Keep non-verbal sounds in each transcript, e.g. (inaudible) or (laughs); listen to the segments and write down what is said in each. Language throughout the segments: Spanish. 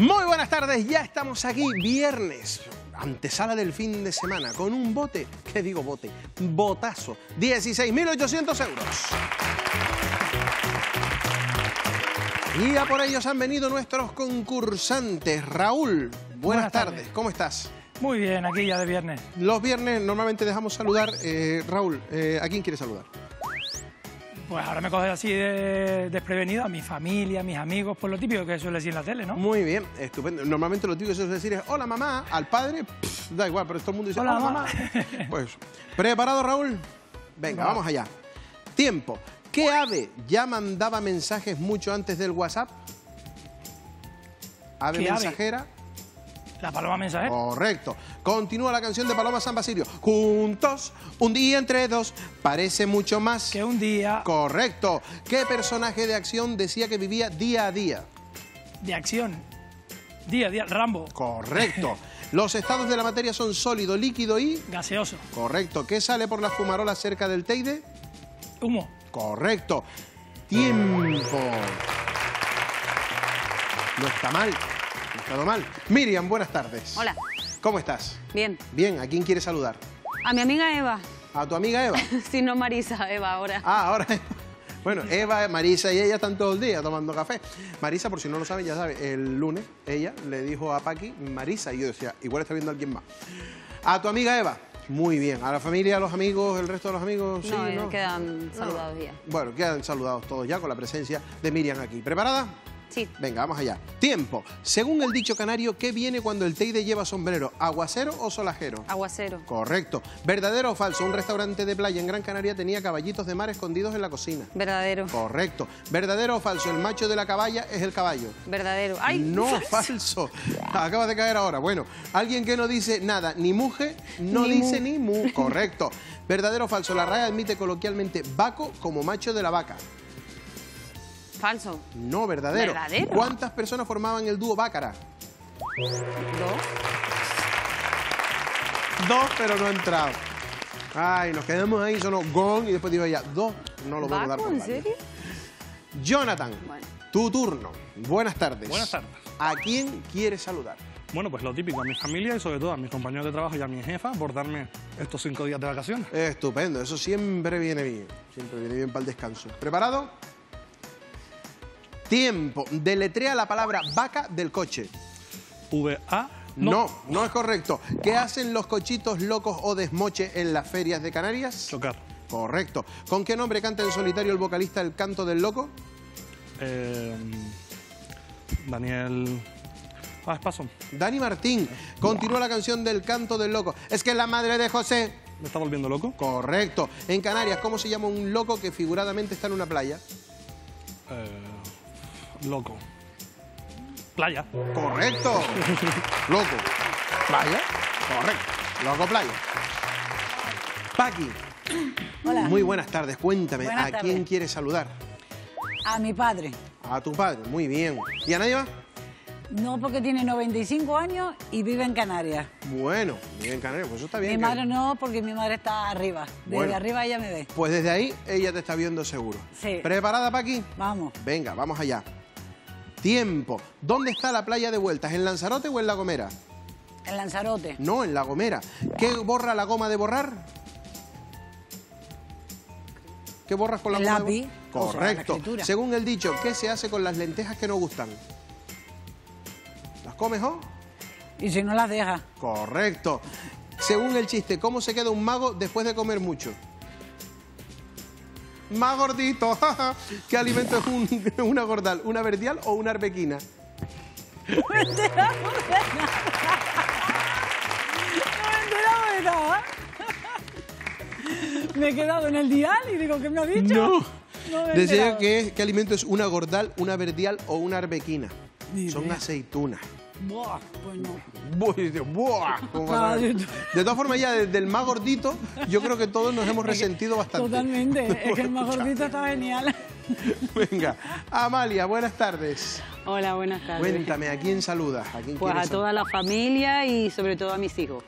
Muy buenas tardes, ya estamos aquí, viernes, antesala del fin de semana, con un bote, ¿qué digo bote? Botazo, 16.800 euros. Y a por ellos han venido nuestros concursantes. Raúl, buenas, Buenas tardes. tardes. ¿cómo estás? Muy bien, aquí ya de viernes. Los viernes normalmente dejamos saludar. eh, Raúl, eh, ¿a quién quieres saludar? Pues ahora me coges así de, desprevenido a mi familia, a mis amigos, por lo típico que suele decir en la tele, ¿no? Muy bien, estupendo. Normalmente lo típico que suele decir es hola mamá, al padre, pff, da igual, pero todo el mundo dice hola, Hola, mamá. mamá. (laughs) Pues, ¿preparado Raúl? Venga, Va. vamos allá. Tiempo. ¿Qué ave ya mandaba mensajes mucho antes del WhatsApp? ¿Ave ¿Qué ave? La paloma mensajera. Correcto. Continúa la canción de Paloma San Basilio. Juntos, un día entre dos, parece mucho más. Que un día Correcto. ¿Qué personaje de acción decía que vivía día a día? de acción, día a día, Rambo, Correcto. (laughs) Los estados de la materia son sólido, líquido y... gaseoso, Correcto. ¿Qué sale por las fumarolas cerca del Teide? humo. Correcto. Tiempo. No está mal. Miriam, buenas tardes. Hola, ¿Cómo estás? bien. Bien, ¿a quién quieres saludar? A mi amiga Eva. ¿A tu amiga Eva? (laughs) Si no Marisa, Eva ahora. Ah, ahora. (laughs) Bueno, Eva, Marisa y ella están todo el día tomando café. Marisa, por si no lo saben, ya sabe, el lunes ella le dijo a Paqui Marisa y yo decía, igual está viendo a alguien más. A tu amiga Eva, muy bien. A la familia, a los amigos, el resto de los amigos, sí, no, eh, ¿no? quedan saludados ya. Bueno, quedan saludados todos ya con la presencia de Miriam aquí. ¿Preparada? Sí, Venga, vamos allá. Tiempo. Según el dicho canario, ¿qué viene cuando el Teide lleva sombrero? ¿Aguacero o solajero? aguacero. Correcto. ¿Verdadero o falso? Un restaurante de playa en Gran Canaria tenía caballitos de mar escondidos en la cocina. Verdadero. Correcto. ¿Verdadero o falso? El macho de la caballa es el caballo. Verdadero. ¡Ay! No, (laughs) falso. Acabas de caer ahora. Bueno, alguien que no dice nada, ni muje, no Ni dice mu. ni mu. Correcto. ¿Verdadero o falso? La RAE admite coloquialmente vaco como macho de la vaca. Falso. No, verdadero. ¿Verdadero? ¿Cuántas personas formaban el dúo Bácara? Dos. Dos, pero no ha entrado. Ay, nos quedamos ahí, sonó gong y después digo ya, dos, no lo podemos dar ¿En serio? Jonathan, Bueno. tu turno. Buenas tardes. Buenas tardes. ¿A quién quieres saludar? Bueno, pues lo típico, a mi familia y sobre todo a mis compañeros de trabajo y a mi jefa por darme estos cinco días de vacaciones. Estupendo, eso siempre viene bien. Siempre viene bien para el descanso. ¿Preparado? Tiempo. Deletrea la palabra vaca del coche. VA. No. no, es correcto. ¿Qué hacen los cochitos locos o desmoche en las ferias de Canarias? Chocar. Correcto. ¿Con qué nombre canta en solitario el vocalista El Canto del Loco? Eh, Daniel. Ah, es paso. Dani Martín. Continúa la canción del Canto del Loco. Es que la madre de José. ¿Me está volviendo loco? Correcto. En Canarias, ¿cómo se llama un loco que figuradamente está en una playa? Eh, loco. Playa. Correcto. (laughs) Loco. Playa. Correcto. Loco playa. Paqui. Hola. Muy buenas tardes. Cuéntame, Buenas ¿a tardes. quién quieres saludar? A mi padre. A tu padre. Muy bien. ¿Y a nadie más? No porque tiene 95 años y vive en Canarias. Bueno, bien Canarias, pues eso está bien. Mi que- madre no, porque mi madre está arriba. Desde Bueno. arriba ella me ve. Pues desde ahí ella te está viendo seguro. Sí. ¿Preparada, Paqui? Vamos. Venga, vamos allá. Tiempo. ¿Dónde está la playa de vueltas? ¿En Lanzarote o en La Gomera? En Lanzarote. No, en La Gomera. ¿Qué borra la goma de borrar? ¿Qué borras con la El goma lápiz, de borrar? o sea, la Correcto. Según el dicho, ¿qué se hace con las lentejas que no gustan? ¿Las comes, oh? Y si no las deja. Correcto. Según el chiste, ¿cómo se queda un mago después de comer mucho? Más gordito. (laughs) ¿Qué alimento es un- (laughs) una gordal? ¿Una verdial o una arbequina? No me enteramos de nada. No me enteramos de nada. Me he quedado en el dial y digo, ¿qué me ha dicho? No me enterado. que qué alimento es una gordal, una verdial o una arbequina. Son aceitunas. Buah, pues no. Buah, buah, ¿cómo Ah, de- De todas formas, ya desde el más gordito, yo creo que todos nos hemos resentido bastante. Totalmente. Es que el (laughs) más gordito está genial. (laughs) Venga, Amalia, buenas tardes. Hola, buenas tardes. Cuéntame, ¿a quién saludas? ¿A quién Pues a toda la familia y sobre todo a mis hijos.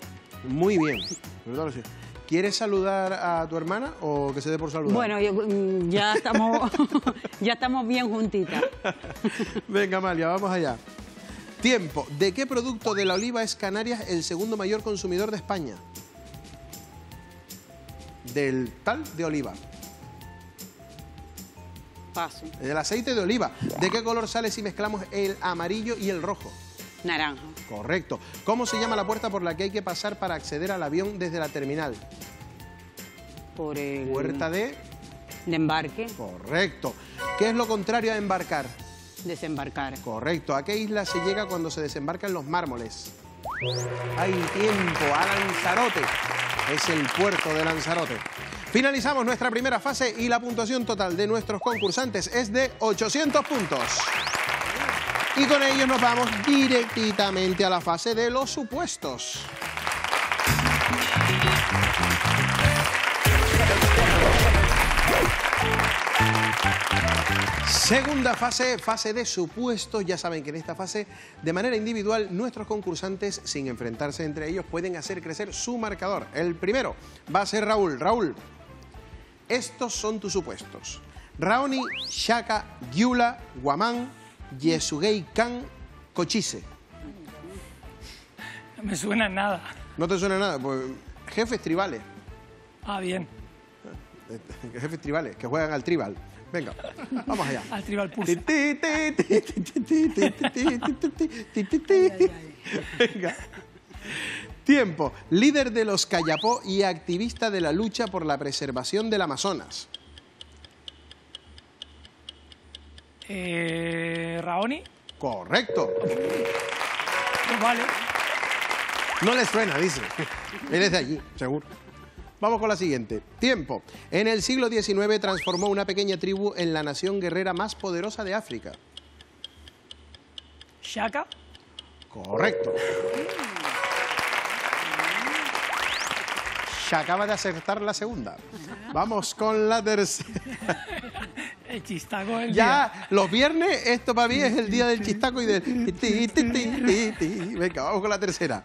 Muy bien. Sobre todo sí. ¿Quieres saludar a tu hermana o que se dé por saludar? Bueno, yo, mm, ya estamos (laughs) ya estamos bien juntitas. Venga, Amalia, vamos allá. Tiempo. ¿De qué producto de la oliva es Canarias el segundo mayor consumidor de España? Del tal de oliva. Paso. Del aceite de oliva. ¿De qué color sale si mezclamos el amarillo y el rojo? Naranja. Correcto. ¿Cómo se llama la puerta por la que hay que pasar para acceder al avión desde la terminal? Por el... Puerta de... De embarque. Correcto. ¿Qué es lo contrario a embarcar? Desembarcar. Correcto. ¿A qué isla se llega cuando se desembarcan los mármoles? Hay tiempo, a Lanzarote. Es el puerto de Lanzarote. Finalizamos nuestra primera fase y la puntuación total de nuestros concursantes es de 800 puntos. Y con ellos nos vamos directamente a la fase de los supuestos. Segunda fase, fase de supuestos. Ya saben que en esta fase, de manera individual, nuestros concursantes, sin enfrentarse entre ellos, pueden hacer crecer su marcador. El primero va a ser Raúl. Raúl, estos son tus supuestos. Raoni, Shaka, Giula, Guamán, Yesugei Khan, Cochise. No me suena nada. ¿No te suena nada? Pues jefes tribales. Ah, bien. (laughs) Jefes tribales, que juegan al tribal. Venga, vamos allá. Al Tribal Pulse. Venga. Tiempo. Líder de los Cayapó y activista de la lucha por la preservación del Amazonas. Eh, Raoni. Correcto. Pues vale. No le suena, dice. Él es de allí, seguro. Vamos con la siguiente. Tiempo. En el siglo XIX transformó una pequeña tribu en la nación guerrera más poderosa de África. Shaka. Correcto. Acaba de acertar la segunda. Vamos con la tercera. (laughs) El chistaco día. Ya, los viernes, esto para mí es el día del (laughs) chistaco y del... Venga, vamos con la tercera.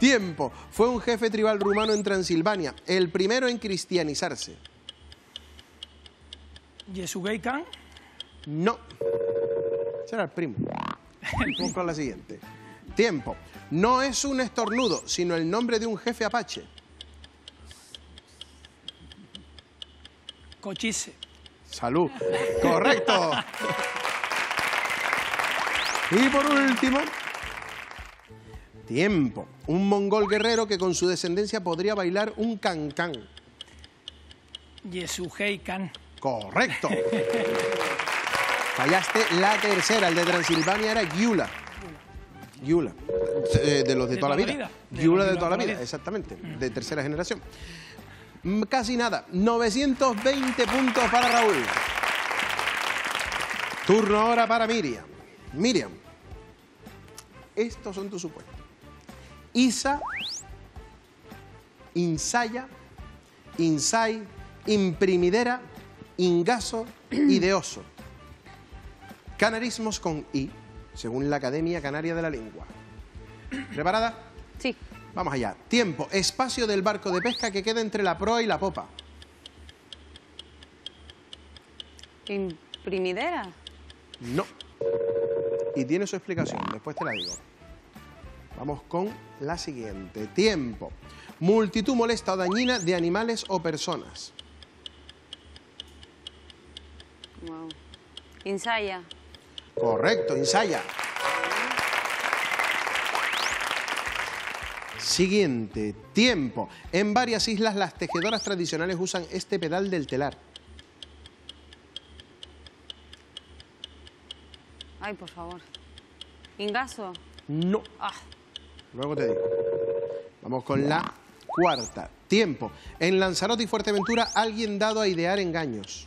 Tiempo. Fue un jefe tribal rumano en Transilvania, el primero en cristianizarse. Yesugei Khan. No. Será el primo. (laughs) Vamos con la siguiente. Tiempo. No es un estornudo, sino el nombre de un jefe apache. Cochise. Salud. Correcto. (laughs) Y por último, tiempo. Un mongol guerrero que con su descendencia podría bailar un cancán. Yesugei Khan. Correcto. (laughs) Fallaste la tercera. El de Transilvania era Giula. Giula. Eh, De los de, toda la vida. De Giula los de toda la vida, vida. exactamente. De tercera generación. Mm, Casi nada. 920 puntos para Raúl. Turno ahora para Miriam. Miriam, estos son tus supuestos. Isa, Insaya, Insai, Imprimidera, Ingaso y Deoso. Canarismos con I, según la Academia Canaria de la Lengua. ¿Preparada? Sí. Vamos allá. Tiempo. Espacio del barco de pesca que queda entre la proa y la popa. Imprimidera. No. Y tiene su explicación, después te la digo. Vamos con la siguiente. Tiempo. Multitud molesta o dañina de animales o personas. Wow. Insaya. Correcto, ensaya. Siguiente. Tiempo. En varias islas las tejedoras tradicionales usan este pedal del telar. Ay, por favor. Ingaso. No. Ah, Luego te digo. Vamos con la cuarta. Tiempo. En Lanzarote y Fuerteventura, alguien dado a idear engaños.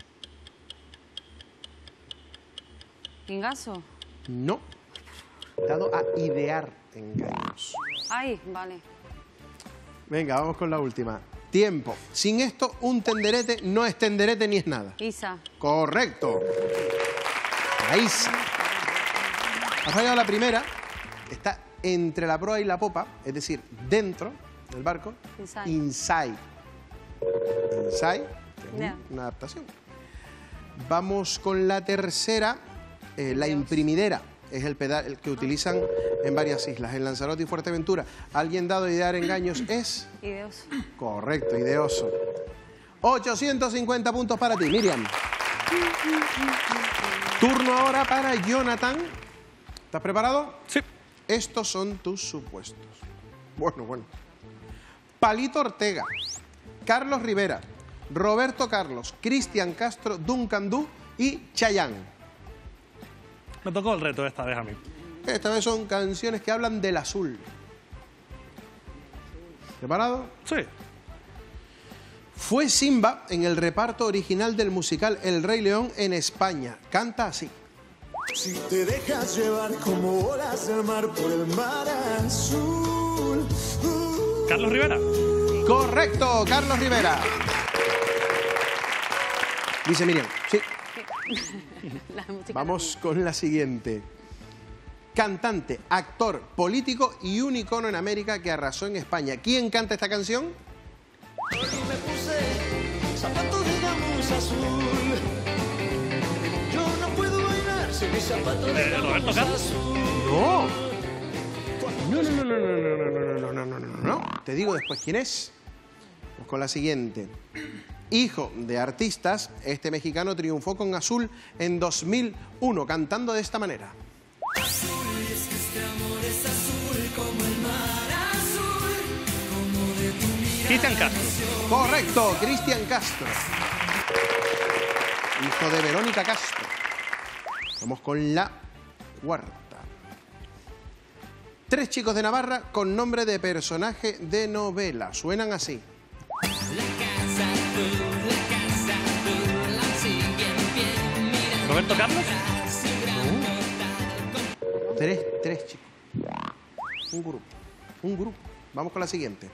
Ingaso. No. Dado a idear engaños. Ay, vale. Venga, vamos con la última. Tiempo. Sin esto, un tenderete no es tenderete ni es nada. Isa. Correcto. Ahí sí. Has fallado la primera. Está entre la proa y la popa, es decir, dentro del barco. Inside. Inside. Inside, que es un- Ya. una adaptación. Vamos con la tercera, eh, la imprimidera. Es el pedal el que utilizan en varias islas, en Lanzarote y Fuerteventura. ¿Alguien dado a idear engaños es? Ideoso. Correcto, ideoso. 850 puntos para ti, Miriam. Turno ahora para Jonathan. ¿Estás preparado? Sí. Estos son tus supuestos. Bueno, bueno. Palito Ortega, Carlos Rivera, Roberto Carlos, Cristian Castro, Duncan Du y Chayanne. Me tocó el reto esta vez a mí. Esta vez son canciones que hablan del azul. ¿Preparado? Sí. Fue Simba en el reparto original del musical El Rey León en España. Canta así. Si te dejas llevar como olas del mar por el mar azul. uh, Carlos Rivera. Correcto, Carlos Rivera. Dice Miriam. Sí. (laughs) Vamos con la siguiente. Cantante, actor, político y un icono en América que arrasó en España. ¿Quién canta esta canción? Me puse zapatos de gamuza azul. De Eh, Roberto Carlos. azul. No. No, no, no, no, no, no, no, no, no, no, no, no, no. Te digo después quién es. Vamos con la siguiente. Hijo de artistas, este mexicano triunfó con Azul en 2001 cantando de esta manera. Cristian Castro. Correcto, Cristian Castro. Hijo de Verónica Castro. Vamos con la cuarta. Tres chicos de Navarra con nombre de personaje de novela. Suenan así. Roberto Carlos. Tres, tres chicos. Un grupo. Un grupo. Vamos con la siguiente.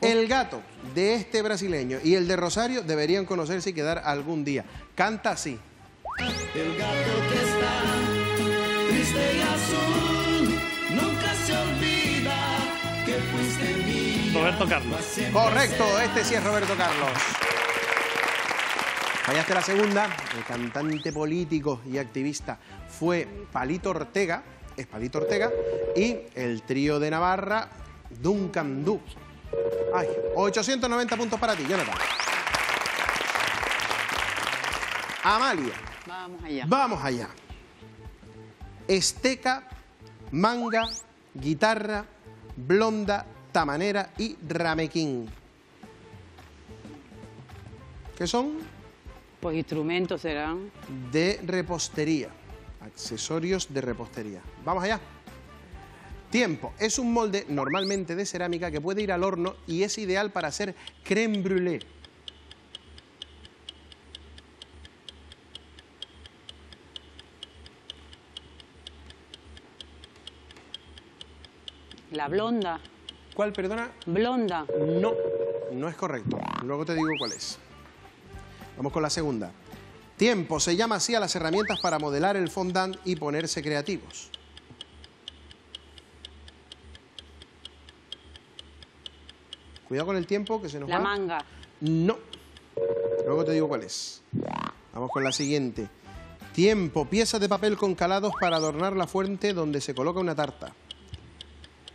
El gato de este brasileño y el de Rosario deberían conocerse y quedar algún día. Canta así. El gato que está triste y azul. Nunca se olvida que fuiste mía. Roberto Carlos. Correcto, este sí es Roberto Carlos. Fallaste la segunda. El cantante político y activista fue Palito Ortega, es Palito Ortega, y el trío de Navarra, Duncan Du. Ay, 890 puntos para ti, Jonathan. Amalia, Vamos allá. vamos allá. Esteca, manga, guitarra, blonda, tamanera y ramequín. ¿Qué son? Pues instrumentos serán. de repostería. Accesorios de repostería. Vamos allá. Tiempo. Es un molde normalmente de cerámica que puede ir al horno y es ideal para hacer creme brûlée. La blonda. ¿Cuál, perdona? Blonda. No, no es correcto. Luego te digo cuál es. Vamos con la segunda. Tiempo. Se llama así a las herramientas para modelar el fondant y ponerse creativos. Cuidado con el tiempo que se nos La va. manga. No. Luego te digo cuál es. Vamos con la siguiente. Tiempo, piezas de papel con calados para adornar la fuente donde se coloca una tarta.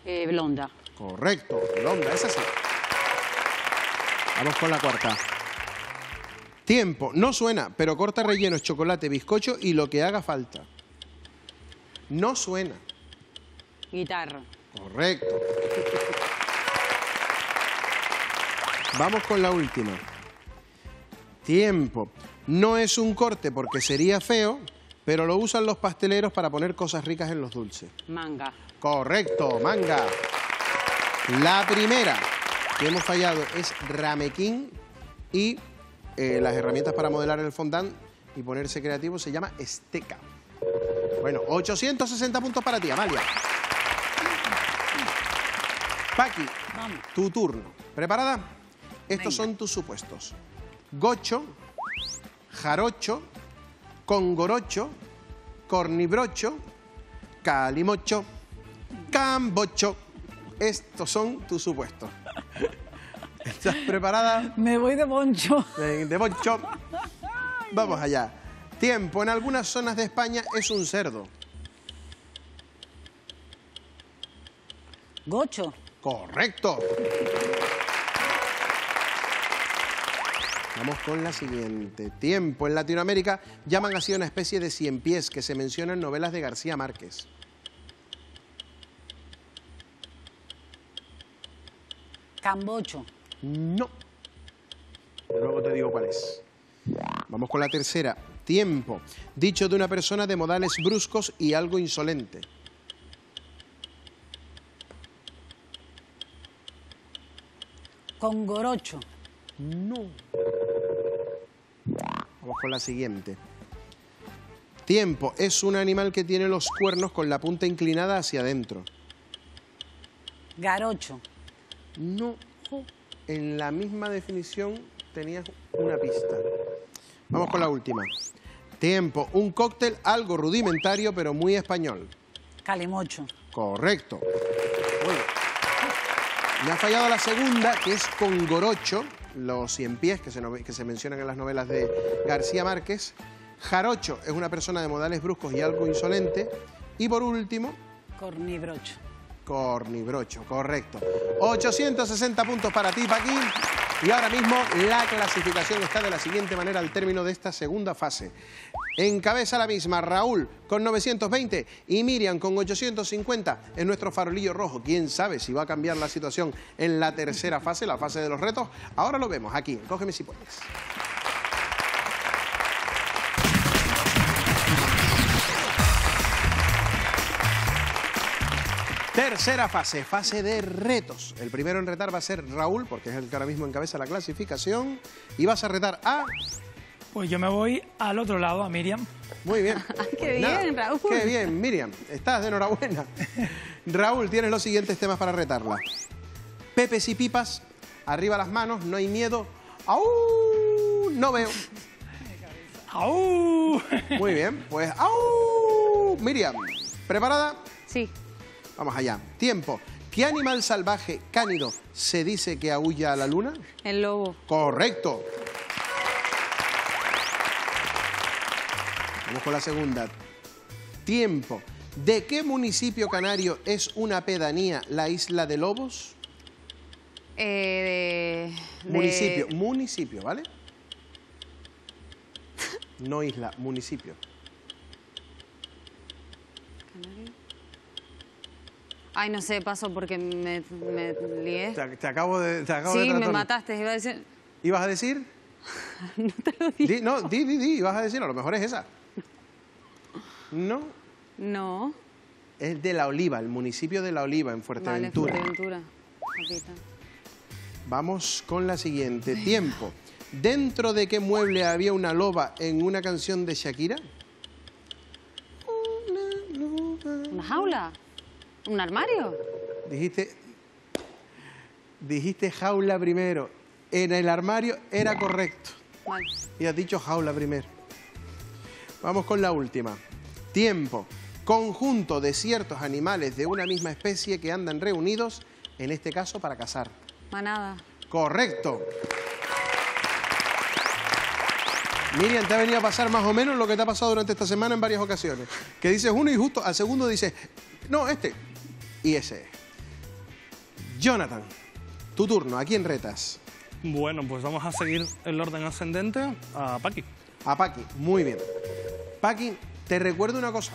Eh, blonda. Correcto, redonda, esa sí. Vamos con la cuarta. Tiempo, no suena, pero corta rellenos, chocolate, bizcocho y lo que haga falta. No suena. Guitarra. Correcto. Vamos con la última. Tiempo. No es un corte porque sería feo, pero lo usan los pasteleros para poner cosas ricas en los dulces. Manga. Correcto, manga. La primera que hemos fallado es ramequín y eh, las herramientas para modelar el fondant y ponerse creativo se llama esteca. Bueno, 860 puntos para ti, Amalia. Paqui, tu turno. ¿Preparada? Estos son tus supuestos. Gocho, jarocho, congorocho, cornibrocho, calimocho, cambocho. Estos son tus supuestos. (laughs) ¿Estás preparada? Me voy de boncho. Eh, De bocho. (laughs) Vamos allá. Tiempo. En algunas zonas de España es un cerdo. Gocho. Correcto. Vamos con la siguiente. Tiempo. En Latinoamérica llaman así a una especie de cien pies que se menciona en novelas de García Márquez. Cambocho. No. Luego te digo cuál es. Vamos con la tercera. Tiempo. Dicho de una persona de modales bruscos y algo insolente. Congorocho. No. Vamos con la siguiente. Tiempo. Es un animal que tiene los cuernos con la punta inclinada hacia adentro. Garocho. No. En la misma definición tenías una pista. Vamos con la última. Tiempo. Un cóctel algo rudimentario pero muy español. Calimocho. Correcto. Me ha fallado la segunda, que es con Gorocho, los cien pies que se, que se mencionan en las novelas de García Márquez. Jarocho es una persona de modales bruscos y algo insolente. Y por último, Cornibrocho. Cornibrocho, correcto. 860 puntos para ti, Paqui. Y ahora mismo la clasificación está de la siguiente manera al término de esta segunda fase. Encabeza la misma Raúl con 920 y Miriam con 850 en nuestro farolillo rojo. ¿Quién sabe si va a cambiar la situación en la tercera fase, la fase de los retos? Ahora lo vemos aquí. Cógeme si puedes. Tercera fase, fase de retos. El primero en retar va a ser Raúl, porque es el que ahora mismo encabeza la clasificación. Y vas a retar a... Pues yo me voy al otro lado, a Miriam. Muy bien. (laughs) qué bien, Raúl. Qué bien, Miriam. Estás de enhorabuena. (laughs) Raúl, tienes los siguientes temas para retarla. Pepes y pipas, arriba las manos, no hay miedo. ¡Au! No veo. ¡Au! Muy bien, pues ¡au! Miriam, ¿preparada? Sí. Vamos allá. Tiempo. ¿Qué animal salvaje cánido se dice que aúlla a la luna? El lobo. Correcto. Vamos con la segunda. Tiempo. ¿De qué municipio canario es una pedanía la isla de Lobos? Eh, de, de- Municipio. Municipio, ¿vale? No isla, municipio. Ay, no sé, paso porque me, me lié. Te, te acabo de. Te acabo de Sí, me tratar- mataste. Iba a decir... ¿Ibas a decir? (laughs) No te lo digo. Di, no, di, di, di, ibas a decir, a lo mejor es esa. No, No. es de La Oliva, el municipio de La Oliva, en Vale, Fuerteventura. Fuerteventura. Aquí está. Vamos con la siguiente. Tiempo. ¿Dentro de qué mueble había una loba en una canción de Shakira? ¿Una jaula? ¿Un armario? Dijiste. Dijiste jaula primero. En el armario era correcto. Vale. Y has dicho jaula primero. Vamos con la última. Tiempo. Conjunto de ciertos animales de una misma especie que andan reunidos, en este caso para cazar. Manada. Correcto. Miriam, te ha venido a pasar más o menos lo que te ha pasado durante esta semana en varias ocasiones. Que dices uno y justo al segundo dices, no, este. Y ese es. Jonathan, tu turno. ¿A quién retas? Bueno, pues vamos a seguir el orden ascendente a Paqui. A Paqui. Muy bien. Paqui, te recuerdo una cosa.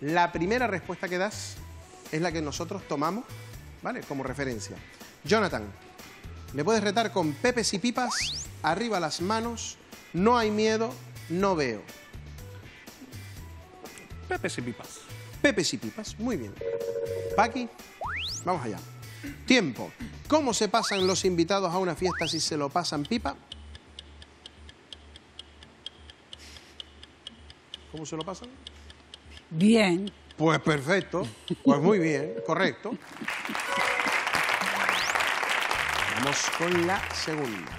La primera respuesta que das es la que nosotros tomamos, ¿vale? Como referencia. Jonathan, le puedes retar con pepes y pipas, arriba las manos, no hay miedo, no veo. Pepes y pipas. Pepes y pipas, muy bien. Paqui, vamos allá. Tiempo. ¿Cómo se pasan los invitados a una fiesta si se lo pasan pipa? ¿Cómo se lo pasan? Bien. Pues perfecto, pues muy bien, correcto. Vamos con la segunda.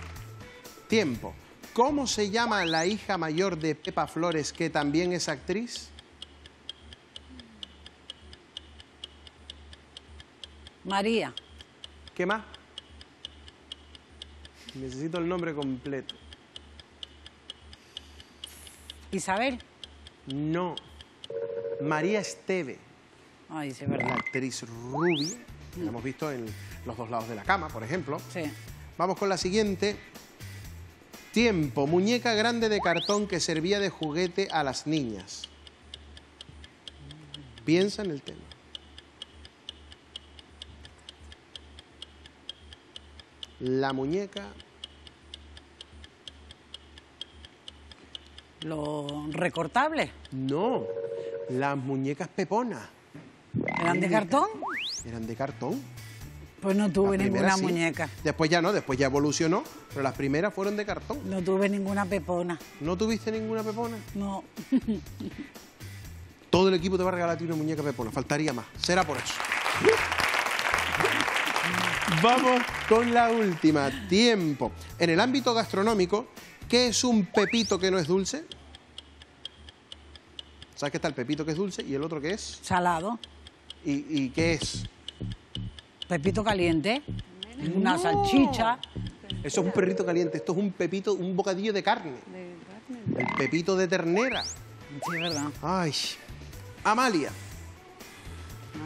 Tiempo. ¿Cómo se llama la hija mayor de Pepa Flores, que también es actriz? María. ¿Qué más? Necesito el nombre completo. Isabel. No. María Esteve, Ay, sí, es la verdad. actriz rubia, La hemos visto en los dos lados de la cama, por ejemplo. Sí. Vamos con la siguiente. Tiempo, muñeca grande de cartón que servía de juguete a las niñas. Piensa en el tema. La muñeca, Los recortables. no, las muñecas peponas. ¿Eran de cartón? Eran de cartón. Pues no tuve ninguna sí. muñeca. Después ya no, después ya evolucionó, pero las primeras fueron de cartón. No tuve ninguna pepona. ¿No tuviste ninguna pepona? No. (laughs) Todo el equipo te va a regalar a ti una muñeca pepona, faltaría más. Será por eso. Vamos con la última. Tiempo. En el ámbito gastronómico, ¿qué es un pepito que no es dulce? ¿Sabes que está el pepito que es dulce y el otro que es? Salado. ¿Y, y qué es? Pepito caliente. Una salchicha. Eso es un perrito caliente. Esto es un pepito, un bocadillo de carne. El pepito de ternera. Sí, es verdad. Ay. Amalia.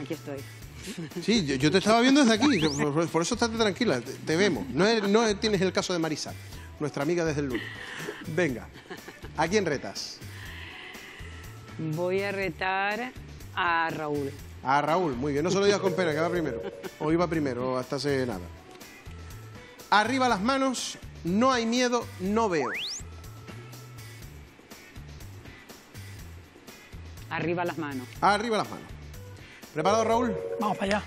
Aquí estoy. Sí, yo, yo te estaba viendo desde aquí, por, por eso estate tranquila, te, te vemos. No, es- no tienes el caso de Marisa, nuestra amiga desde el lunes. Venga, ¿a quién retas? Voy a retar a Raúl. A Raúl, muy bien, no se lo digas con pena, que va primero. O iba primero, o hasta hace nada. Arriba las manos, no hay miedo, no veo. Arriba las manos. Arriba las manos. ¿Preparado, Raúl? Vamos para allá.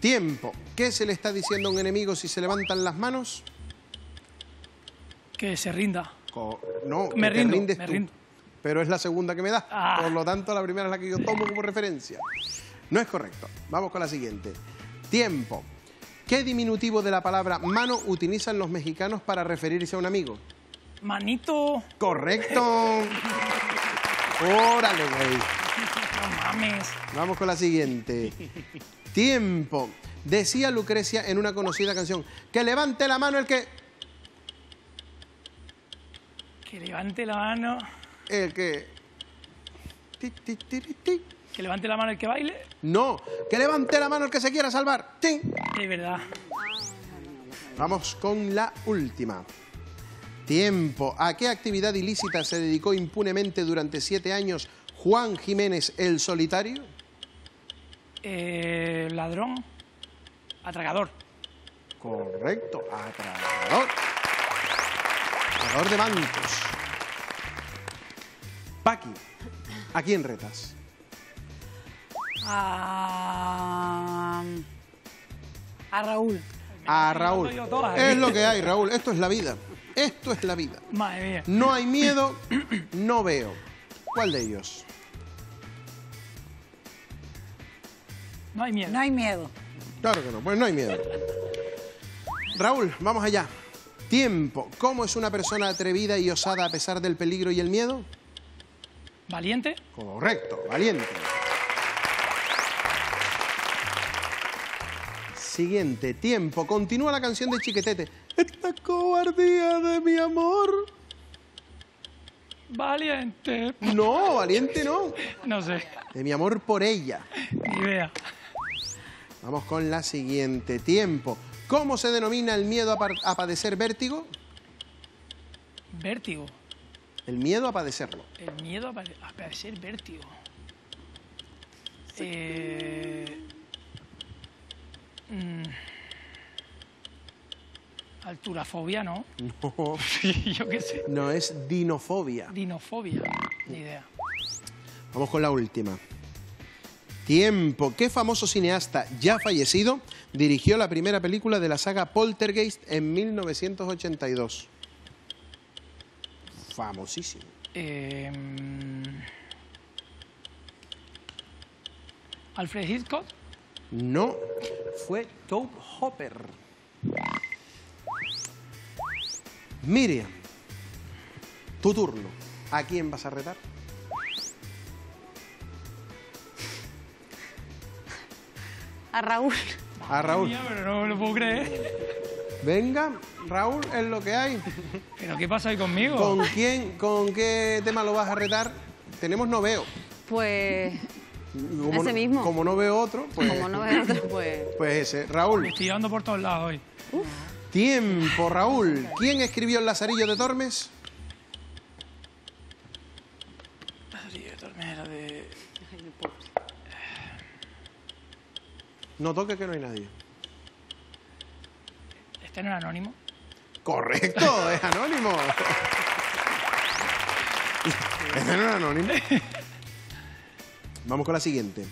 Tiempo. ¿Qué se le está diciendo a un enemigo si se levantan las manos? Que se rinda. Co- no, que Me te rindo, rindes me tú. rindo. Pero es la segunda que me das. Ah. Por lo tanto, la primera es la que yo tomo como referencia. No es correcto. Vamos con la siguiente. Tiempo. ¿Qué diminutivo de la palabra mano utilizan los mexicanos para referirse a un amigo? Manito. Correcto. (laughs) Órale, güey. Mames. Vamos con la siguiente. Tiempo. Decía Lucrecia en una conocida canción, que levante la mano el que... Que levante la mano. El que... Ti, ti, ti, ti, ti. Que levante la mano el que baile. No, que levante la mano el que se quiera salvar. ¡Tin! De verdad. Vamos con la última. Tiempo. ¿A qué actividad ilícita se dedicó impunemente durante siete años Juan Jiménez el Solitario? Eh, ladrón. Atragador. Correcto, atragador. Atragador de bancos. Paqui, ¿a quién retas? A, a Raúl. A Raúl. Es lo que hay, Raúl. Esto es la vida. Esto es la vida. Madre mía. No hay miedo, no veo. ¿Cuál de ellos? No hay miedo. No hay miedo. Claro que no, pues no hay miedo. Raúl, vamos allá. Tiempo. ¿Cómo es una persona atrevida y osada a pesar del peligro y el miedo? Valiente. Correcto, valiente. Siguiente, tiempo. Continúa la canción de Chiquetete. Esta cobardía de mi amor. Valiente. No, valiente no. No sé. De mi amor por ella. Ni idea. Vamos con la siguiente, tiempo. ¿Cómo se denomina el miedo a, padecer vértigo? Vértigo. El miedo a padecerlo. El miedo a, pade- a padecer vértigo. Eh, mm, alturafobia, ¿no? No, (laughs) Yo qué sé. no es dinofobia. Dinofobia. Ni idea. Vamos con la última. Tiempo. ¿Qué famoso cineasta ya fallecido dirigió la primera película de la saga Poltergeist en 1982? Famosísimo. Eh, mm, Alfred Hitchcock. No, fue Tobe Hopper. Miriam, tu turno. ¿A quién vas a retar? A Raúl. A Raúl. Mía, pero no me lo puedo creer. Venga, Raúl, es lo que hay. ¿Pero qué pasa ahí conmigo? ¿Con quién, con qué tema lo vas a retar? Tenemos no veo. Pues Como Ese no- mismo. Como no veo otro, pues, Como no veo otro, pues... pues ese. Me Raúl, estoy por todos lados hoy. tiempo, Raúl. ¿Quién escribió El Lazarillo de Tormes? Sí, tormera de... No toque que no hay nadie. Este no era anónimo. Correcto, es anónimo. Este no es anónimo. Vamos con la siguiente.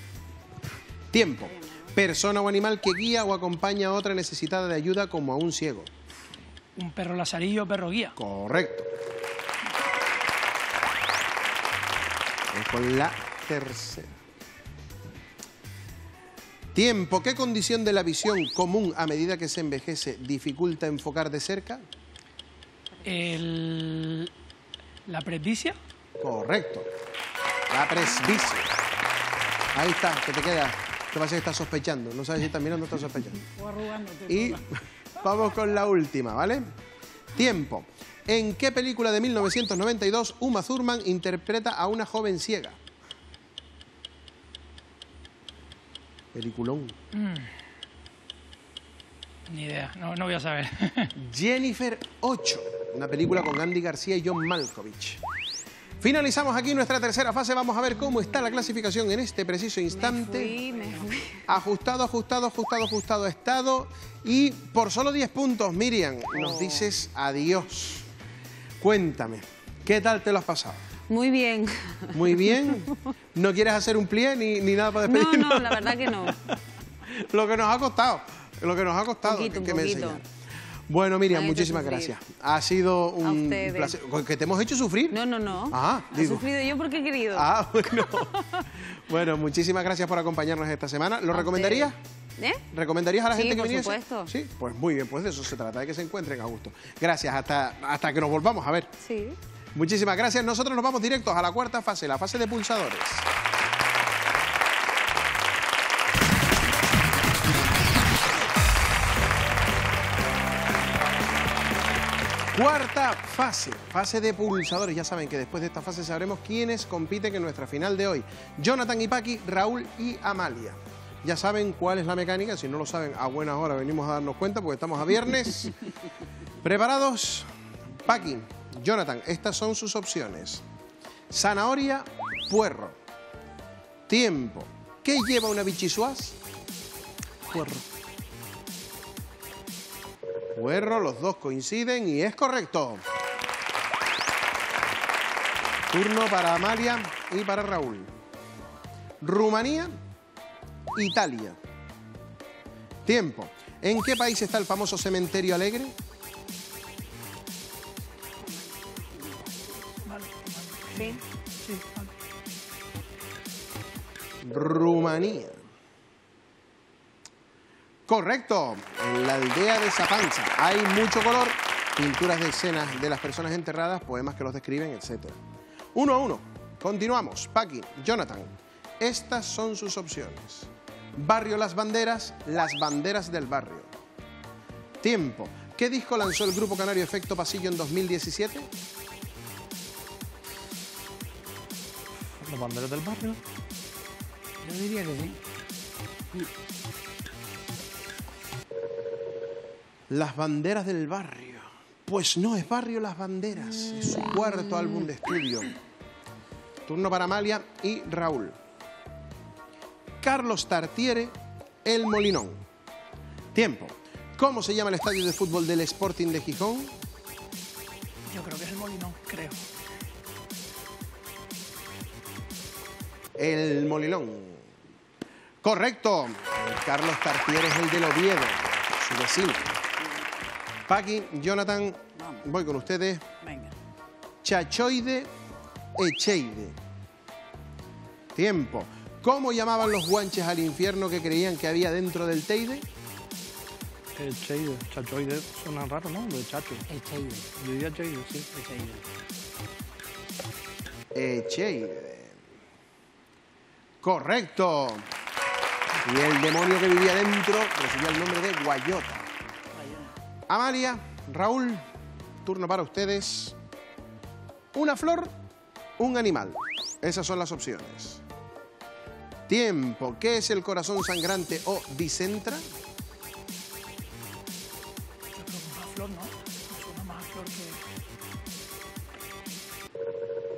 Tiempo. Persona o animal que guía o acompaña a otra necesitada de ayuda como a un ciego. Un perro lazarillo, perro guía. Correcto. Vamos con la tercera. Tiempo. ¿Qué condición de la visión común a medida que se envejece dificulta enfocar de cerca? El... La presbicia. Correcto. La presbicia. Ahí está, que te queda. ¿Qué pasa que estás sospechando? No sabes si estás mirando o estás sospechando. O arrugándote Y (laughs) vamos con la última, ¿vale? Tiempo. ¿En qué película de 1992 Uma Thurman interpreta a una joven ciega? Peliculón. Ni idea, no, no voy a saber. (laughs) Jennifer 8, una película con Andy García y John Malkovich. Finalizamos aquí nuestra tercera fase. Vamos a ver cómo está la clasificación en este preciso instante. Fui, me fui. Ajustado, ajustado, ajustado, ajustado estado. Y por solo 10 puntos, Miriam, nos dices adiós. Cuéntame, ¿qué tal te lo has pasado? Muy bien. Muy bien. ¿No quieres hacer un plie ni, ni nada para No, despedirnos? no, la verdad que no. (laughs) Lo que nos ha costado. Lo que nos ha costado Poquito, que, un que poquito. Bueno, Miriam, muchísimas gracias. Ha sido un placer. ¿Que te hemos hecho sufrir? No, no, no. Ah, He sufrido yo porque he querido. Ah, (laughs) bueno. bueno, muchísimas gracias por acompañarnos esta semana. ¿Lo A recomendarías? ustedes. ¿Eh? ¿Recomendarías a la Sí, gente que por viniese? supuesto. Sí, pues muy bien, pues de eso se trata, de que se encuentren a gusto. Gracias, hasta, hasta que nos volvamos a ver. Sí. Muchísimas gracias. Nosotros nos vamos directos a la cuarta fase, la fase de pulsadores. Cuarta fase, fase de pulsadores. Ya saben que después de esta fase sabremos quiénes compiten en nuestra final de hoy. Jonathan y Paqui, Raúl y Amalia. Ya saben cuál es la mecánica. Si no lo saben, a buenas horas venimos a darnos cuenta porque estamos a viernes. (laughs) ¿Preparados? Paqui, Jonathan, estas son sus opciones. Zanahoria, puerro. Tiempo. ¿Qué lleva una bichisuaz? Puerro. Puerro, los dos coinciden y es correcto. Turno para Amalia y para Raúl. Rumanía, Italia. Tiempo. ¿En qué país está el famoso cementerio alegre? Rumanía. Correcto, en la aldea de Zapanza hay mucho color, pinturas de escenas de las personas enterradas, poemas que los describen, etc. Uno a uno, continuamos. Paqui, Jonathan, estas son sus opciones. Barrio Las Banderas, Las Banderas del Barrio. Tiempo. ¿Qué disco lanzó el grupo canario Efecto Pasillo en 2017? Banderas del barrio. Yo diría que sí. Las banderas del barrio. Pues no es Barrio Las Banderas, es su cuarto álbum de estudio. Turno para Amalia y Raúl. Carlos Tartiere, El Molinón. Tiempo. ¿Cómo se llama el estadio de fútbol del Sporting de Gijón? Yo creo que es el Molinón, creo. El Molinón. Correcto. Carlos Tartiere es el del Oviedo, su vecino. Paqui, Jonathan, voy con ustedes. Venga. Chachoide Echeide. Tiempo. ¿Cómo llamaban los guanches al infierno que creían que había dentro del Teide? El Cheide, Chachoide, suena raro, ¿no? De Chacho. El Cheide. Yo diría Cheide, sí. El Cheide. Echeide. Correcto. Y el demonio que vivía dentro recibía el nombre de Guayota. Amalia, Raúl, turno para ustedes. Una flor, un animal. Esas son las opciones. Tiempo. ¿Qué es el corazón sangrante o bicentra? Yo creo que más flor, ¿no? Me suena más a flor que...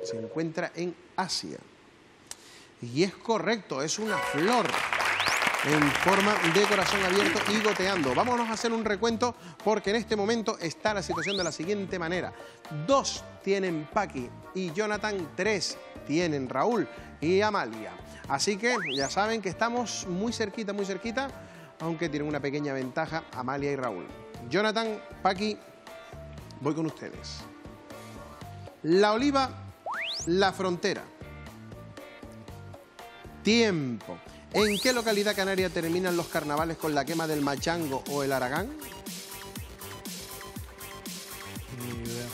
Se encuentra en Asia. Y es correcto, es una flor en forma de corazón abierto y goteando. Vámonos a hacer un recuento porque en este momento está la situación de la siguiente manera. Dos tienen Paqui y Jonathan, tres tienen Raúl y Amalia. Así que ya saben que estamos muy cerquita, muy cerquita, aunque tienen una pequeña ventaja Amalia y Raúl. Jonathan, Paqui, voy con ustedes. La oliva, la frontera. Tiempo. ¿En qué localidad canaria terminan los carnavales con la quema del machango o el aragán? Ni idea.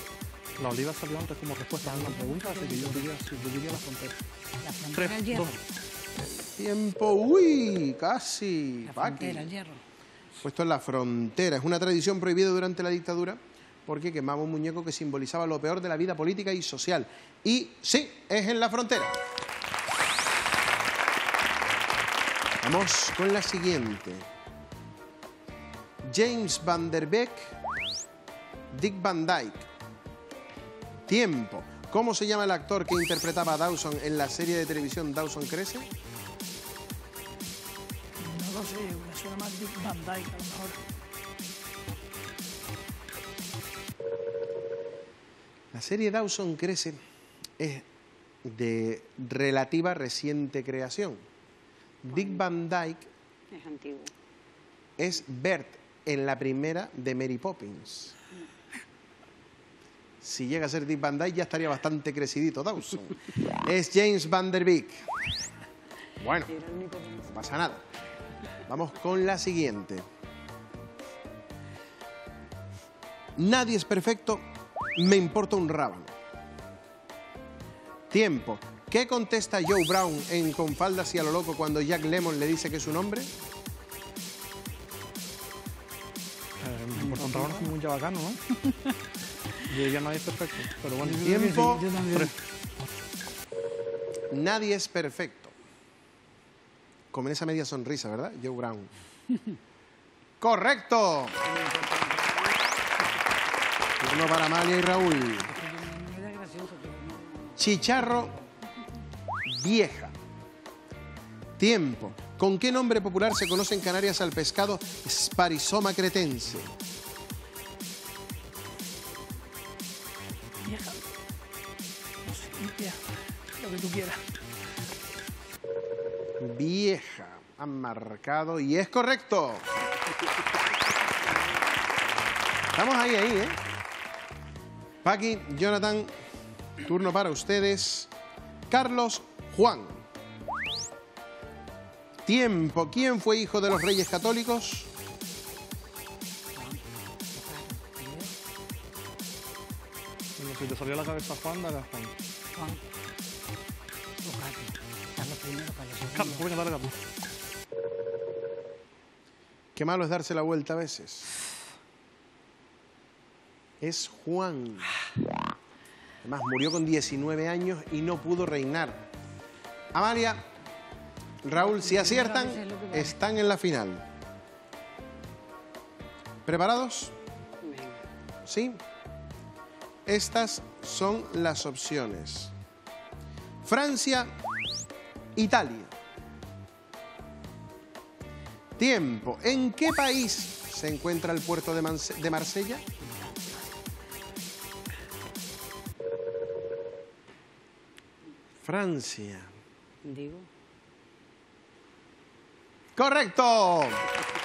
La oliva salió antes como respuesta a una pregunta, así que yo diría, sí, yo diría la frontera. La frontera Tres, hierro. dos. Tiempo, uy, casi. La frontera, el hierro. Puesto en la frontera. Es una tradición prohibida durante la dictadura porque quemaba un muñeco que simbolizaba lo peor de la vida política y social. Y sí, es en la frontera. Vamos con la siguiente. James Van Der Beek, Dick Van Dyke. Tiempo. ¿Cómo se llama el actor que interpretaba a Dawson en la serie de televisión Dawson Crece? No lo sé, me suena más Dick Van Dyke a lo mejor. La serie Dawson Crece es de relativa reciente creación. Dick Van Dyke Es antiguo. es Bert en la primera de Mary Poppins. Si llega a ser Dick Van Dyke ya estaría bastante crecidito Dawson. (laughs) Es James Van Der Beek. Bueno, no pasa nada. Vamos con la siguiente. Nadie es perfecto, me importa un rábano. Tiempo. ¿Qué contesta Joe Brown en Con faldas y a lo loco cuando Jack Lemon le dice que es un hombre? Eh, importa un rábano como un chabacano, ¿no? (laughs) Yo diría nadie es perfecto, pero bueno. Tiempo. Yo también. Tres. Nadie es perfecto. Con esa media sonrisa, ¿verdad? Joe Brown. (laughs) ¡Correcto! Turno para Amalia y Raúl. Chicharro vieja. Tiempo. ¿Con qué nombre popular se conoce en Canarias al pescado Sparisoma cretense? Vieja. No sé, vieja. Lo que tú quieras. Vieja. Han marcado y es correcto. Estamos ahí, ahí, ¿eh? Paqui, Jonathan, turno para ustedes. Carlos Juan. Tiempo. ¿Quién fue hijo de los reyes católicos? Si te salió la cabeza Juan, dale a Juan. Qué malo es darse la vuelta a veces. Es Juan. Además, murió con 19 años y no pudo reinar. Amalia, Raúl, si aciertan, están en la final. ¿Preparados? ¿Sí? Estas son las opciones. Francia, Italia. Tiempo. ¿En qué país se encuentra el puerto de, Manse- de Marsella? Francia. Digo. Correcto.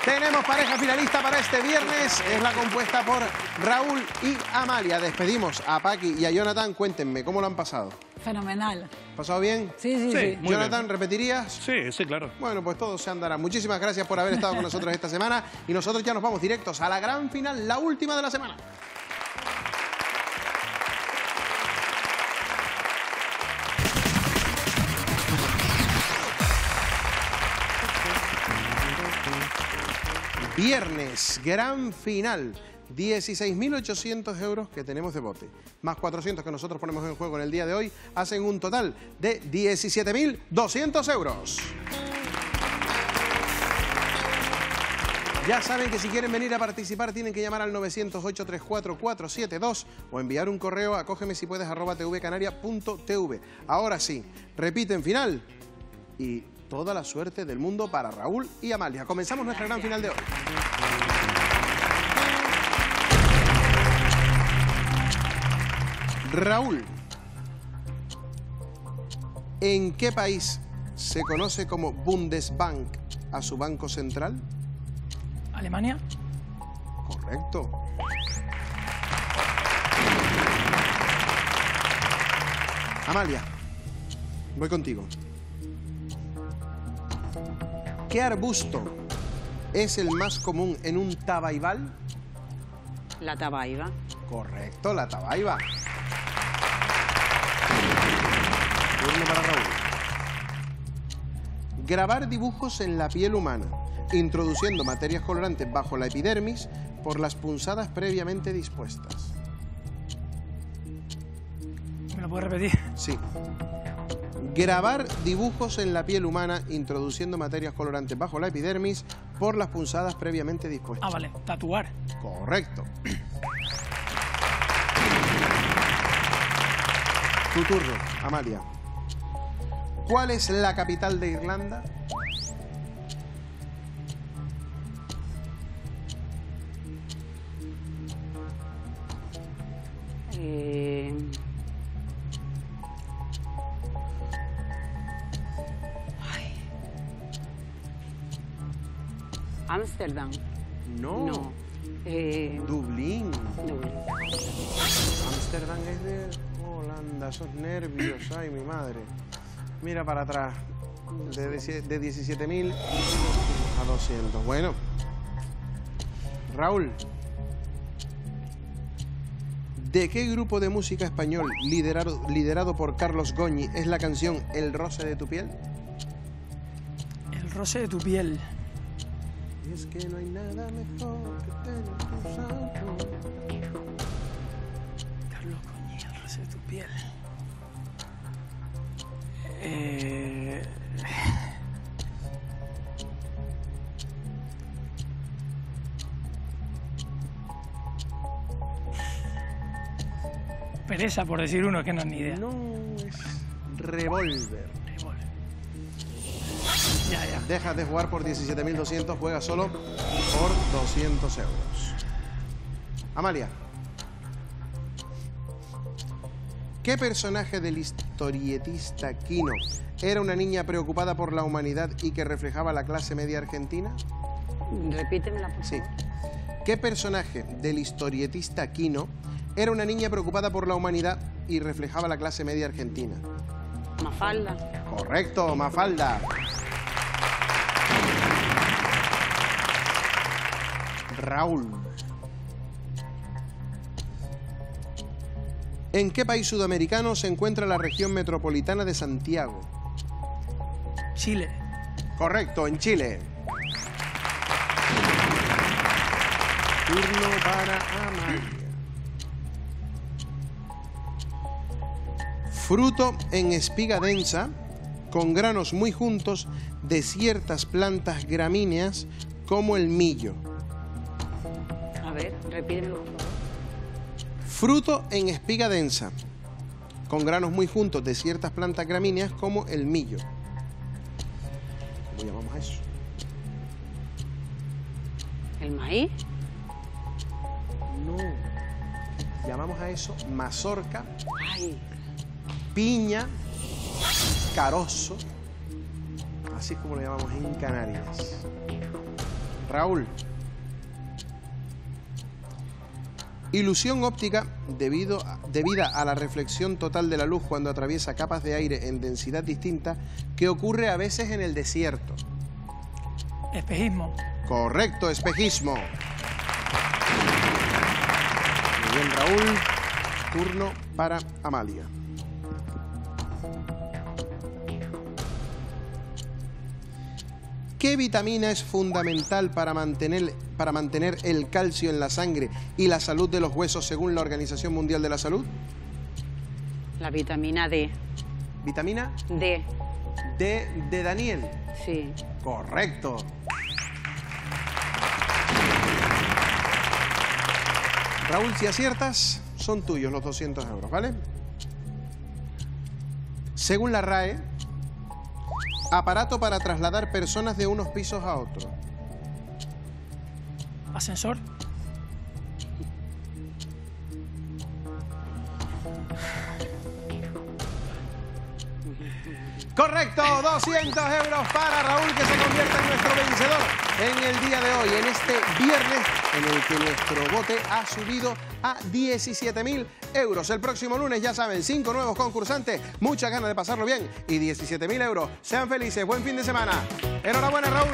Tenemos pareja finalista para este viernes. Es la compuesta por Raúl y Amalia. Despedimos a Paqui y a Jonathan. Cuéntenme, ¿cómo lo han pasado? Fenomenal. ¿Pasado bien? Sí, sí, Sí. sí. Muy Jonathan, ¿repetirías? Sí, sí, claro. Bueno, pues todo se andará. Muchísimas gracias por haber estado con nosotros esta semana y nosotros ya nos vamos directos a la gran final, la última de la semana. Viernes, gran final. 16.800 euros que tenemos de bote, más 400 que nosotros ponemos en juego en el día de hoy, hacen un total de 17.200 euros. Ya saben que si quieren venir a participar tienen que llamar al 908-34472 o enviar un correo a cógeme si puedes arroba tvcanaria.tv. Ahora sí, repiten final y toda la suerte del mundo para Raúl y Amalia. Comenzamos nuestra gran final de hoy. Raúl, ¿en qué país se conoce como Bundesbank a su banco central? Alemania. Correcto. Amalia, voy contigo. ¿Qué arbusto es el más común en un tabaibal? La tabaiba. Correcto, la tabaiba. Turno para Raúl. Grabar dibujos en la piel humana, introduciendo materias colorantes bajo la epidermis por las punzadas previamente dispuestas. ¿Me lo puedes repetir? Sí. Grabar dibujos en la piel humana, introduciendo materias colorantes bajo la epidermis por las punzadas previamente dispuestas. Ah, vale. Tatuar. Correcto. Tu turno, Amalia. ¿Cuál es la capital de Irlanda? Eh, Ámsterdam. No. No. Eh, Dublín. Dublín. Ámsterdam es de Holanda. Esos nervios. Ay, mi madre. Mira para atrás. De, de 17.000 a 200. Bueno. Raúl. ¿De qué grupo de música español liderado, liderado por Carlos Goñi es la canción El roce de tu piel? El roce de tu piel. Y es que no hay nada mejor que tener tus ojos. Carlos Coñi, el roce de tu piel. Eh... Pereza, por decir uno, que no es ni idea. No, es Revolver. Revólver. Ya, ya. Dejas de jugar por 17.200, juega solo por 200 euros. Amalia. ¿Qué personaje del historietista Quino era una niña preocupada por la humanidad y que reflejaba la clase media argentina? Repítemela, por Sí. favor. ¿Qué personaje del historietista Quino era una niña preocupada por la humanidad y reflejaba la clase media argentina? Mafalda. Correcto, Mafalda. Raúl. ¿En qué país sudamericano se encuentra la región metropolitana de Santiago? Chile. Correcto, en Chile. Turno para Amalia. Fruto en espiga densa, con granos muy juntos de ciertas plantas gramíneas como el millo. Fruto en espiga densa, con granos muy juntos de ciertas plantas gramíneas como el millo. ¿Cómo llamamos a eso? ¿El maíz? No. Llamamos a eso mazorca, Ay, piña, carozo. Así es como lo llamamos en Canarias. Raúl. Ilusión óptica debido a- debida a la reflexión total de la luz cuando atraviesa capas de aire en densidad distinta que ocurre a veces en el desierto. Espejismo. Correcto, espejismo. Muy bien, Raúl. Turno para Amalia. ¿Qué vitamina es fundamental para mantener, para mantener el calcio en la sangre y la salud de los huesos según la Organización Mundial de la Salud? La vitamina D. ¿Vitamina? D. D de Daniel. Sí. Correcto. Raúl, si aciertas, son tuyos los 200 euros, ¿vale? Según la RAE, aparato para trasladar personas de unos pisos a otros. Ascensor. Correcto, 200 euros para Raúl que se convierte en nuestro vencedor en el día de hoy, en este viernes en el que nuestro bote ha subido a 17.000 euros. El próximo lunes, ya saben, cinco nuevos concursantes, muchas ganas de pasarlo bien y 17.000 euros. Sean felices, buen fin de semana. Enhorabuena Raúl.